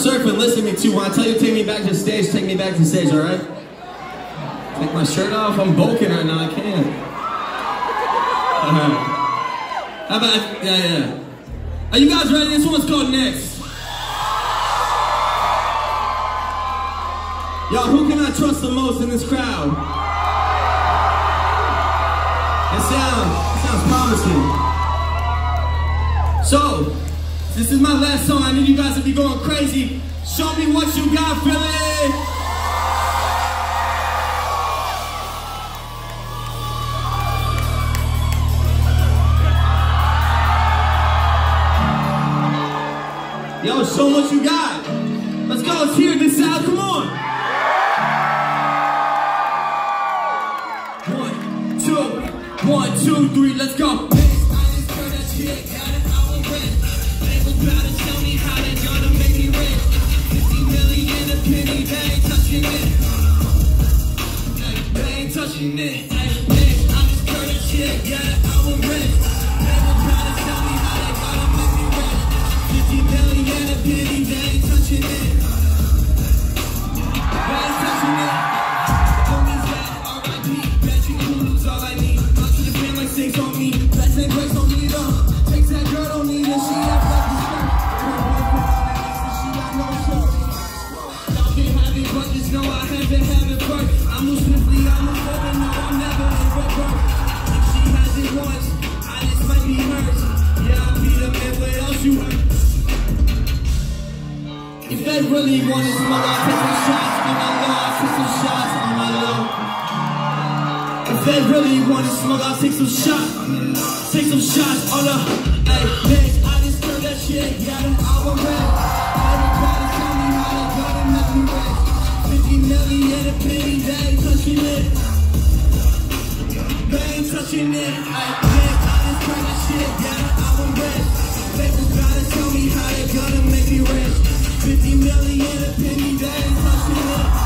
surfing, listen to me too. When I tell you take me back to stage, take me back to stage, alright? Take my shirt off, I'm bulking right now, I can't. How about, yeah, yeah. Are you guys ready? This one's called Next. Y'all, who can I trust the most in this crowd? It sounds, it sounds promising. So, this is my last song. I need you guys to be going crazy. Show me what you got, Philly! Yo, show what you got. Let's go, let's hear this out, come on. One, two, one, two, three, let's go. Touching it. I just I. I I. If I they really want to smoke, I'll take some shots on my. I'll take some shots on my low. If they really want to smoke, I'll take some shots. Take some shots on the. Hey, bitch, I just heard that shit. Yeah, they ain't touching it. Touching it. I shit. Yeah, red. People gotta tell me how they gonna make me rich. 50 million a penny, ain't touching it.